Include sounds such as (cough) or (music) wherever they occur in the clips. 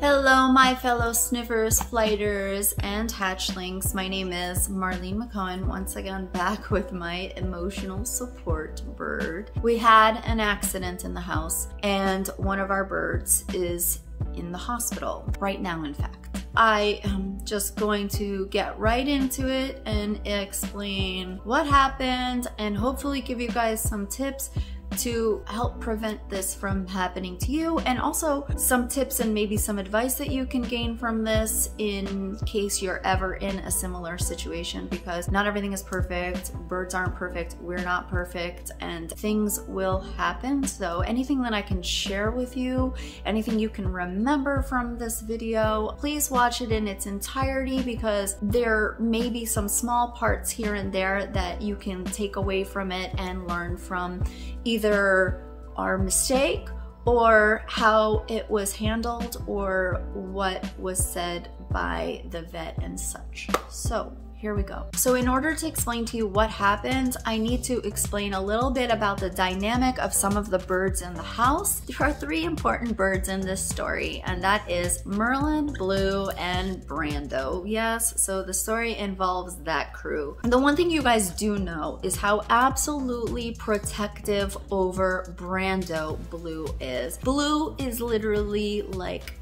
Hello, my fellow sniffers, flighters, and hatchlings. My name is Marlene McCohen, once again back (laughs) with my emotional support bird. We had an accident in the house, and one of our birds is in the hospital right now, in fact. I am just going to get right into it and explain what happened and hopefully give you guys some tips to help prevent this from happening to you. And also some tips and maybe some advice that you can gain from this in case you're ever in a similar situation because not everything is perfect. Birds aren't perfect. We're not perfect. And things will happen. So anything that I can share with you anything you can remember from this video please watch it in its entirety because there may be some small parts here and there that you can take away from it and learn from either our mistake or how it was handled or what was said by the vet and such. So here we go. So in order to explain to you what happened, I need to explain a little bit about the dynamic of some of the birds in the house. (laughs) There are three important birds in this story, and that is Merlin, Blu, and Brando. Yes, so the story involves that crew. And the one thing you guys do know is how absolutely protective over Brando Blu is. Blu is literally like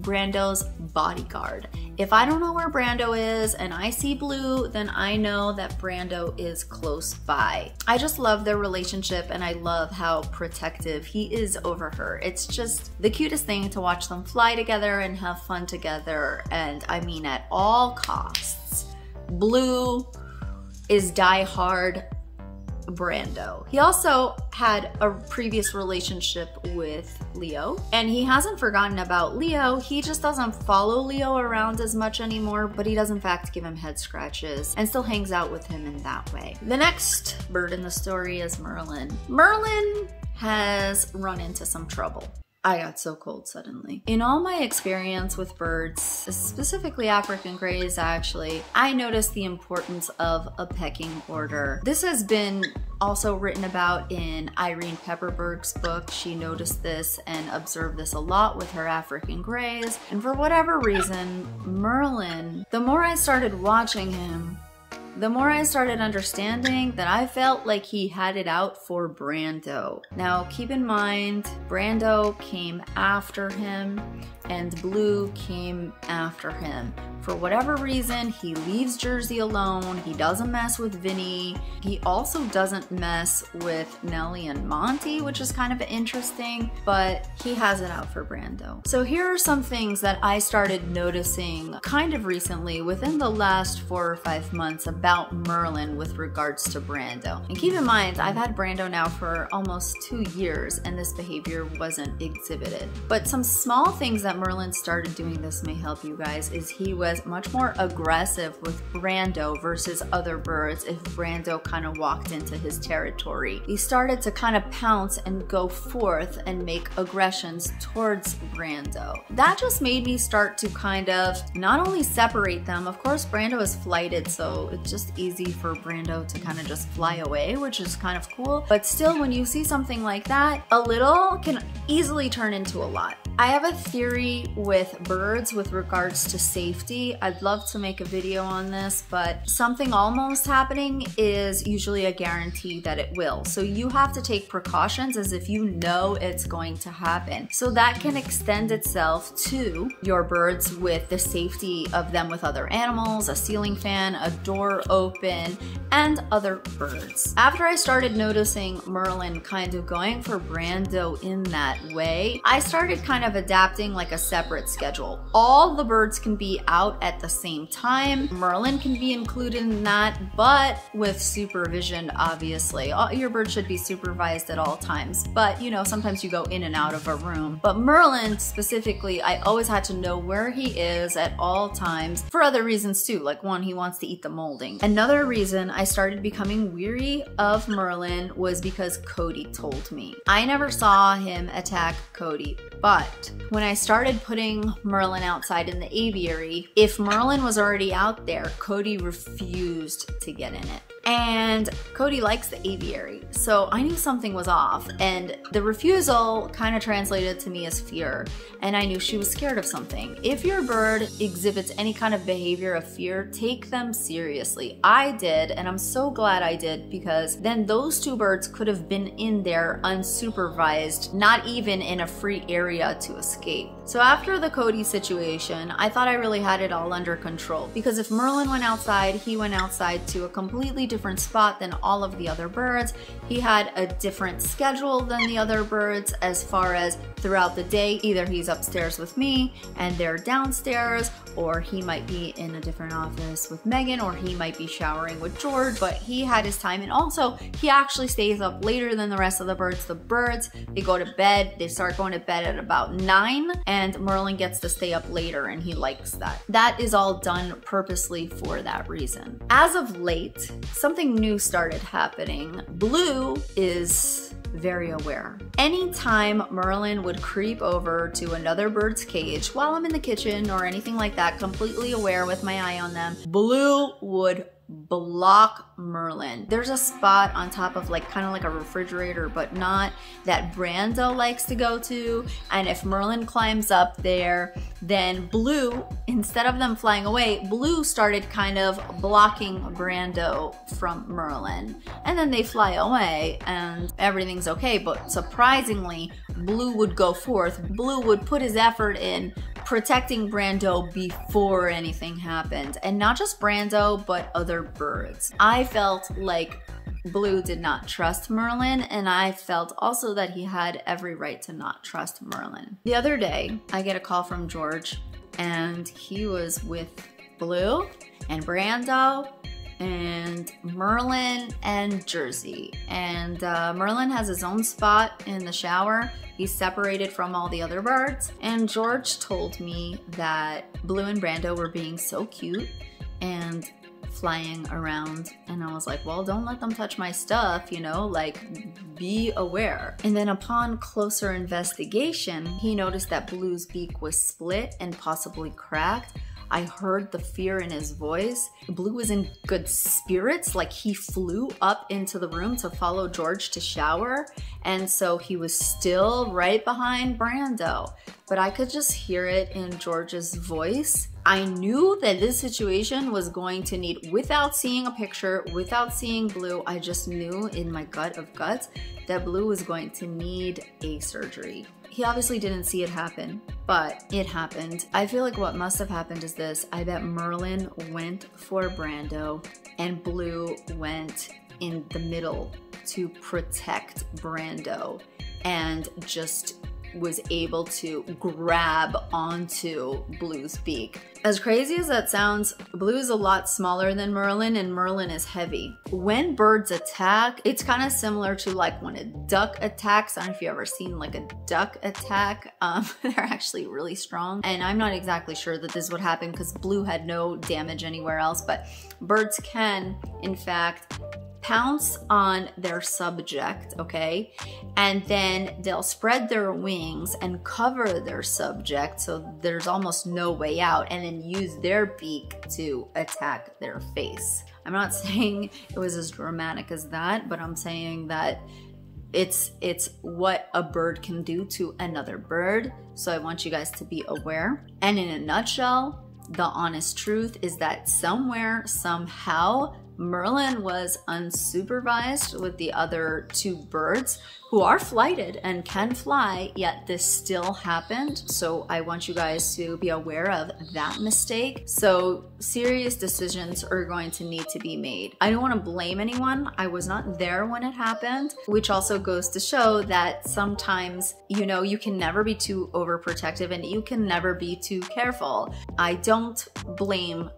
Brando's bodyguard. If I don't know where Brando is and I see Blu, then I know that Brando is close by. I just love their relationship and I love how protective he is over her. It's just the cutest thing to watch them fly together and have fun together. And I mean, at all costs. Blu is die hard Brando. He also had a previous relationship with Leo, and he hasn't forgotten about Leo. He just doesn't follow Leo around as much anymore, but he does in fact give him head scratches and still hangs out with him in that way. The next bird in the story is Merlin. Merlin has run into some trouble. I got so cold suddenly. In all my experience with birds, specifically African greys actually, I noticed the importance of a pecking order. This has been also written about in Irene Pepperberg's book. She noticed this and observed this a lot with her African greys. And for whatever reason, Merlin, the more I started watching him, the more I started understanding that I felt like he had it out for Brando. Now, keep in mind, Brando came after him and Blue came after him. For whatever reason, he leaves Jersey alone. He doesn't mess with Vinny. He also doesn't mess with Nellie and Monty, which is kind of interesting, but he has it out for Brando. So here are some things that I started noticing kind of recently within the last four or five months about Merlin with regards to Brando. And keep in mind, I've had Brando now for almost two years and this behavior wasn't exhibited. But some small things that Merlin started doing this may help you guys is he was much more aggressive with Brando versus other birds if Brando kind of walked into his territory. He started to kind of pounce and go forth and make aggressions towards Brando. That just made me start to kind of not only separate them, of course Brando is flighted so it's just easy for Brando to kind of just fly away which is kind of cool, but still when you see something like that, a little can easily turn into a lot. I have a theory with birds with regards to safety. I'd love to make a video on this, but something almost happening is usually a guarantee that it will. So you have to take precautions as if you know it's going to happen. So that can extend itself to your birds with the safety of them with other animals, a ceiling fan, a door open, and other birds. After I started noticing Merlin kind of going for Brando in that way, I started kind of of adapting like a separate schedule. All the birds can be out at the same time. Merlin can be included in that, but with supervision, obviously. All, your bird should be supervised at all times, but you know, sometimes you go in and out of a room. But Merlin specifically, I always had to know where he is at all times for other reasons too. Like one, he wants to eat the molding. Another reason I started becoming weary of Merlin was because Cody told me. I never saw him attack Cody, but when I started putting Merlin outside in the aviary, if Merlin was already out there, Cody refused to get in it. And Cody likes the aviary, so I knew something was off. And the refusal kind of translated to me as fear, and I knew she was scared of something. If your bird exhibits any kind of behavior of fear, take them seriously. I did, and I'm so glad I did because then those two birds could have been in there unsupervised, not even in a free area to escape. So after the Cody situation, I thought I really had it all under control because if Merlin went outside, he went outside to a completely different spot than all of the other birds. He had a different schedule than the other birds as far as throughout the day, either he's upstairs with me and they're downstairs, or he might be in a different office with Megan, or he might be showering with George, but he had his time. And also, he actually stays up later than the rest of the birds. The birds, they go to bed, they start going to bed at about nine, and Merlin gets to stay up later, and he likes that. That is all done purposely for that reason. As of late, something new started happening. Blu is very aware. Anytime Merlin would creep over to another bird's cage while I'm in the kitchen or anything like that, completely aware with my eye on them, Blu would block Merlin. There's a spot on top of like kind of like a refrigerator, but not that Brando likes to go to. And if Merlin climbs up there, then Blu, instead of them flying away, Blu started kind of blocking Brando from Merlin. And then they fly away and everything's okay. But surprisingly, Blu would go forth. Blu would put his effort in protecting Brando before anything happened. And not just Brando, but other birds. I felt like Blu did not trust Merlin, and I felt also that he had every right to not trust Merlin. The other day, I get a call from George, and he was with Blu and Brando and Merlin and Jersey. And uh, Merlin has his own spot in the shower. He's separated from all the other birds. And George told me that Blu and Brando were being so cute and flying around and I was like, well, don't let them touch my stuff, you know, like be aware. And then upon closer investigation, he noticed that Blu's beak was split and possibly cracked, I heard the fear in his voice. Blu was in good spirits, like he flew up into the room to follow George to shower. And so he was still right behind Brando. But I could just hear it in George's voice. I knew that this situation was going to need, without seeing a picture, without seeing Blu, I just knew in my gut of guts that Blu was going to need a surgery. He obviously didn't see it happen, but it happened. I feel like what must have happened is this. I bet Merlin went for Brando and Blu went in the middle to protect Brando and just was able to grab onto Blu's beak. As crazy as that sounds, Blu is a lot smaller than Merlin and Merlin is heavy. When birds attack, it's kind of similar to like when a duck attacks. I don't know if you've ever seen like a duck attack. Um, (laughs) they're actually really strong. And I'm not exactly sure that this would happen because Blu had no damage anywhere else, but birds can, in fact, pounce on their subject, okay? And then they'll spread their wings and cover their subject so there's almost no way out, and then use their beak to attack their face. I'm not (laughs) saying it was as dramatic as that, but I'm saying that it's it's what a bird can do to another bird. So I want you guys to be aware. And in a nutshell, the honest truth is that somewhere, somehow, Merlin was unsupervised with the other two birds who are flighted and can fly, yet this still happened. So I want you guys to be aware of that mistake. So serious decisions are going to need to be made. I don't want to blame anyone. I was not there when it happened, which also goes to show that sometimes, you know, you can never be too overprotective and you can never be too careful. I don't blame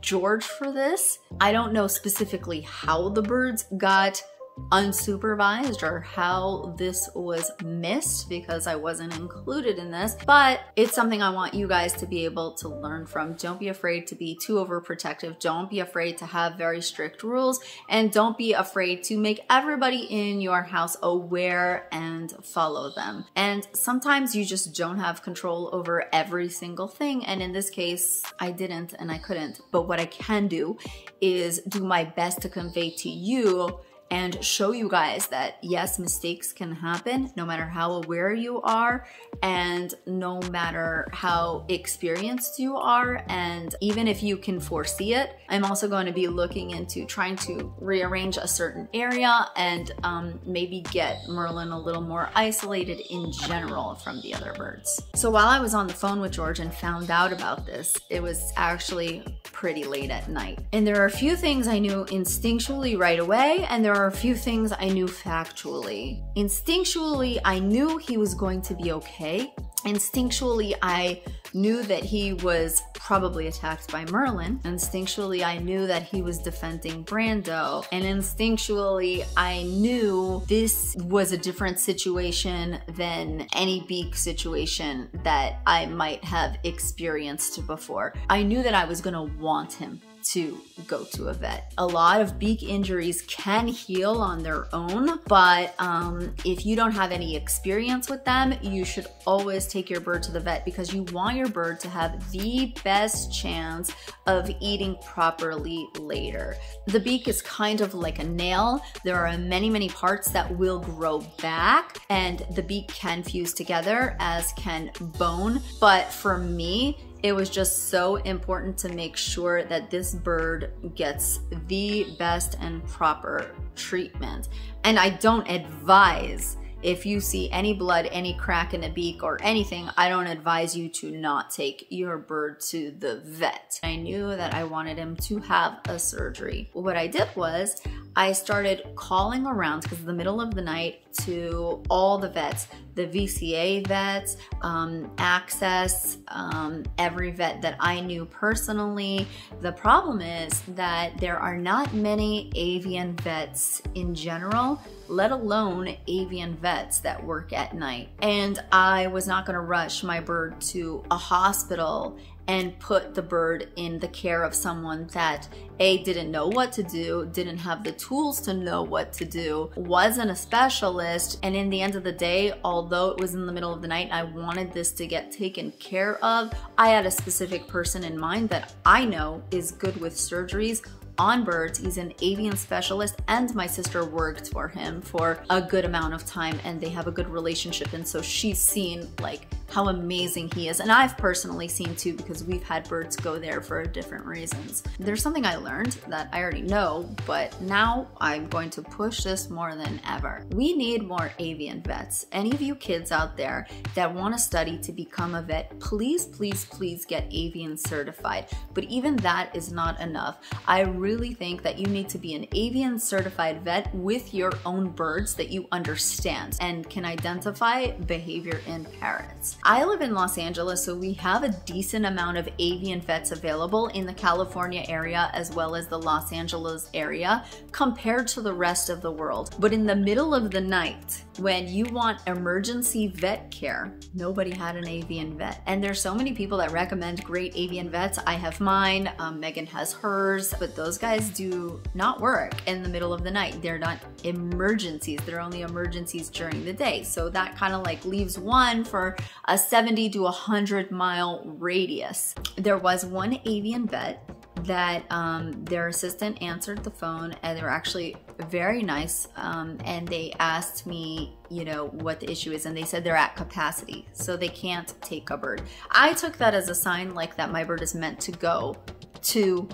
George for this. I don't know specifically how the birds got unsupervised or how this was missed because I wasn't included in this, but it's something I want you guys to be able to learn from. Don't be afraid to be too overprotective. Don't be afraid to have very strict rules and don't be afraid to make everybody in your house aware and follow them. And sometimes you just don't have control over every single thing. And in this case, I didn't and I couldn't. But what I can do is do my best to convey to you and show you guys that yes, mistakes can happen no matter how aware you are and no matter how experienced you are. And even if you can foresee it, I'm also going to be looking into trying to rearrange a certain area and um, maybe get Merlin a little more isolated in general from the other birds. So while I was on the phone with George and found out about this, it was actually pretty late at night. And there are a few things I knew instinctually right away, and there are a few things I knew factually. Instinctually, I knew he was going to be okay. Instinctually, I knew that he was probably attacked by Merlin. Instinctually, I knew that he was defending Brando. And instinctually, I knew this was a different situation than any beak situation that I might have experienced before. I knew that I was gonna want him to go to a vet. A lot of beak injuries can heal on their own, but um, if you don't have any experience with them, you should always take your bird to the vet because you want your bird to have the best chance of eating properly later. The beak is kind of like a nail. There are many, many parts that will grow back and the beak can fuse together as can bone. But for me, it was just so important to make sure that this bird gets the best and proper treatment. And I don't advise if you see any blood, any crack in the beak or anything, I don't advise you to not take your bird to the vet. I knew that I wanted him to have a surgery. What I did was I started calling around because the middle of the night to all the vets, the VCA vets, um, Access, um, every vet that I knew personally. The problem is that there are not many avian vets in general let alone avian vets that work at night. And I was not going to rush my bird to a hospital and put the bird in the care of someone that A, didn't know what to do, didn't have the tools to know what to do, wasn't a specialist. And in the end of the day, although it was in the middle of the night, I wanted this to get taken care of. I had a specific person in mind that I know is good with surgeries on birds. He's an avian specialist, and my sister worked for him for a good amount of time, and they have a good relationship. And so she's seen like how amazing he is. And I've personally seen too because we've had birds go there for different reasons. There's something I learned that I already know, but now I'm going to push this more than ever. We need more avian vets. Any of you kids out there that want to study to become a vet, please, please, please get avian certified. But even that is not enough. I really think that you need to be an avian certified vet with your own birds that you understand and can identify behavior in parrots. I live in Los Angeles, so we have a decent amount of avian vets available in the California area as well as the Los Angeles area compared to the rest of the world. But in the middle of the night, when you want emergency vet care, nobody had an avian vet. And there's so many people that recommend great avian vets. I have mine, um, Megan has hers, but those guys do not work in the middle of the night. They're not emergencies. They're only emergencies during the day. So that kind of like leaves one for a 70 to 100 mile radius. There was one avian vet that um, their assistant answered the phone and they were actually very nice um, and they asked me you know what the issue is and they said they're at capacity so they can't take a bird i took that as a sign like that my bird is meant to go to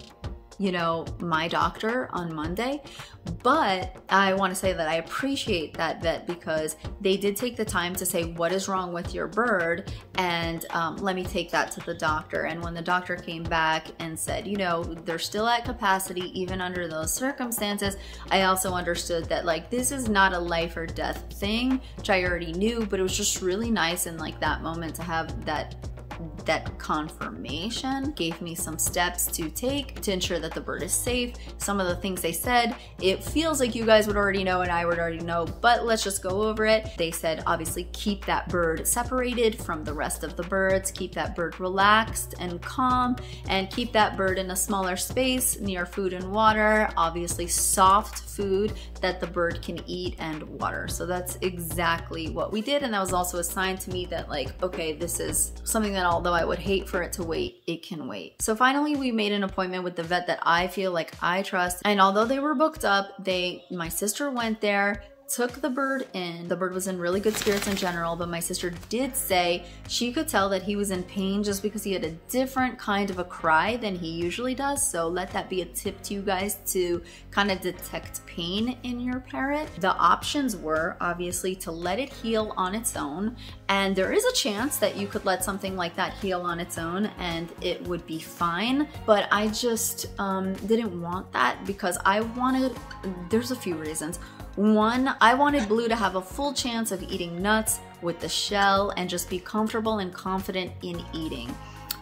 you know, my doctor on Monday. But I want to say that I appreciate that vet because they did take the time to say, What is wrong with your bird? And um, let me take that to the doctor. And when the doctor came back and said, You know, they're still at capacity even under those circumstances, I also understood that, like, this is not a life or death thing, which I already knew, but it was just really nice in like that moment to have that that confirmation, gave me some steps to take to ensure that the bird is safe. Some of the things they said, it feels like you guys would already know and I would already know, but let's just go over it. They said obviously keep that bird separated from the rest of the birds, keep that bird relaxed and calm, and keep that bird in a smaller space near food and water. Obviously, soft food that the bird can eat and water. So that's exactly what we did. And that was also a sign to me that, like, okay, this is something that although I would hate for it to wait, it can wait. So finally, we made an appointment with the vet that I feel like I trust. And although they were booked up, they, my sister went there took the bird in. The bird was in really good spirits in general, but my sister did say she could tell that he was in pain just because he had a different kind of a cry than he usually does. So let that be a tip to you guys to kind of detect pain in your parrot. The options were obviously to let it heal on its own. And there is a chance that you could let something like that heal on its own and it would be fine. But I just um, didn't want that because I wanted, there's a few reasons. One, I wanted Blu to have a full chance of eating nuts with the shell and just be comfortable and confident in eating.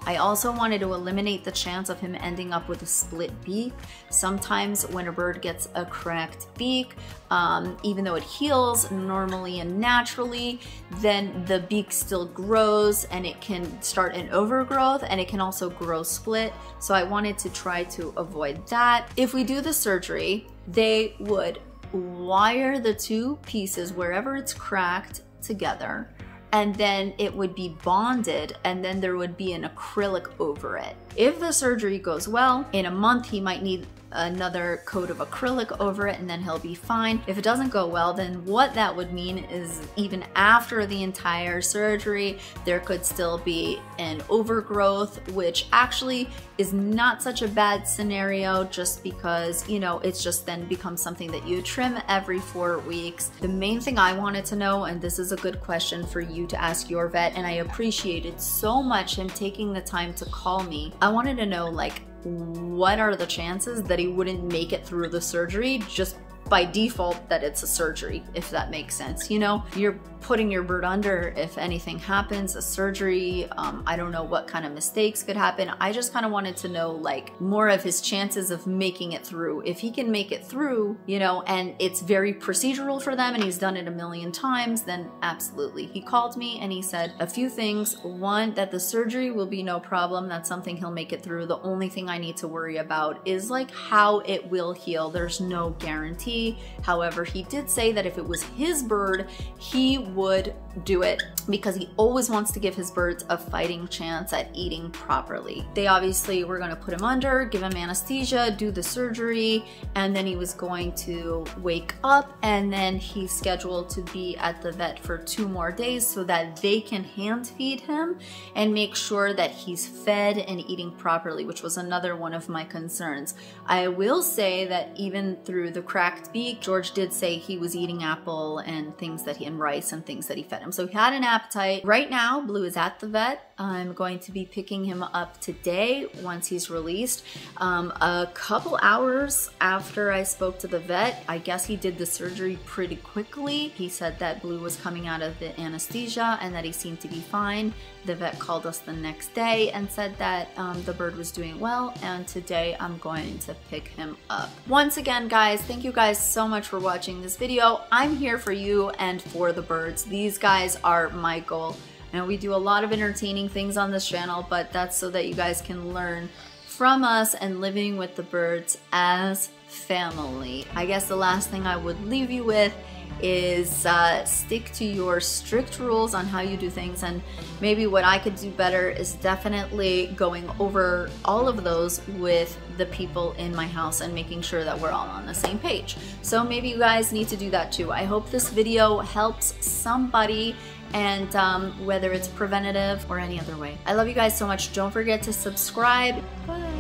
I also wanted to eliminate the chance of him ending up with a split beak. Sometimes when a bird gets a cracked beak, um, even though it heals normally and naturally, then the beak still grows and it can start an overgrowth and it can also grow split. So I wanted to try to avoid that. If we do the surgery, they would wire the two pieces wherever it's cracked together and then it would be bonded and then there would be an acrylic over it. If the surgery goes well, in a month he might need another coat of acrylic over it and then he'll be fine. If it doesn't go well, then what that would mean is even after the entire surgery, there could still be an overgrowth, which actually is not such a bad scenario just because, you know, it's just then becomes something that you trim every four weeks. The main thing I wanted to know, and this is a good question for you to ask your vet, and I appreciated so much him taking the time to call me. I wanted to know like, what are the chances that he wouldn't make it through the surgery just by default that it's a surgery, if that makes sense. You know, you're putting your bird under if anything happens, a surgery. Um, I don't know what kind of mistakes could happen. I just kind of wanted to know like more of his chances of making it through. If he can make it through, you know, and it's very procedural for them and he's done it a million times, then absolutely. He called me and he said a few things. One, that the surgery will be no problem. That's something he'll make it through. The only thing I need to worry about is like how it will heal. There's no guarantee. However, he did say that if it was his bird, he would do it because he always wants to give his birds a fighting chance at eating properly. They obviously were going to put him under, give him anesthesia, do the surgery, and then he was going to wake up and then he's scheduled to be at the vet for two more days so that they can hand feed him and make sure that he's fed and eating properly, which was another one of my concerns. I will say that even through the cracked beak, George did say he was eating apple and things that he and rice and things that he fed him. So he had an appetite. Right now, Blu is at the vet. I'm going to be picking him up today once he's released. Um, a couple hours after I spoke to the vet, I guess he did the surgery pretty quickly. He said that Blu was coming out of the anesthesia and that he seemed to be fine. The vet called us the next day and said that um, the bird was doing well and today I'm going to pick him up. Once again, guys, thank you guys so much for watching this video. I'm here for you and for the birds. These guys are my goal. And we do a lot of entertaining things on this channel, but that's so that you guys can learn from us and living with the birds as family. I guess the last thing I would leave you with is uh, stick to your strict rules on how you do things and maybe what I could do better is definitely going over all of those with the people in my house and making sure that we're all on the same page. So maybe you guys need to do that too. I hope this video helps somebody and um, whether it's preventative or any other way. I love you guys so much. Don't forget to subscribe. Bye.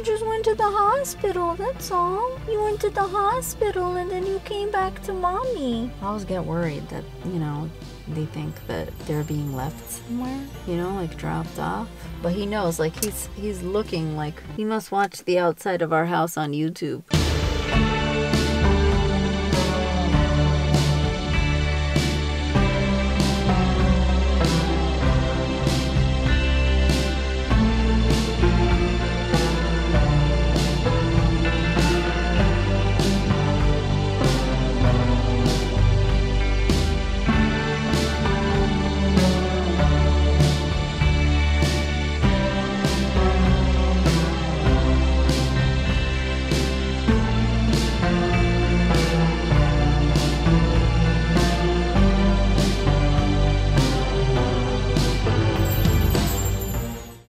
You just went to the hospital, that's all. You went to the hospital and then you came back to mommy. I always get worried that, you know, they think that they're being left somewhere, you know, like dropped off. But he knows, like he's he's looking like he must watch the outside of our house on YouTube.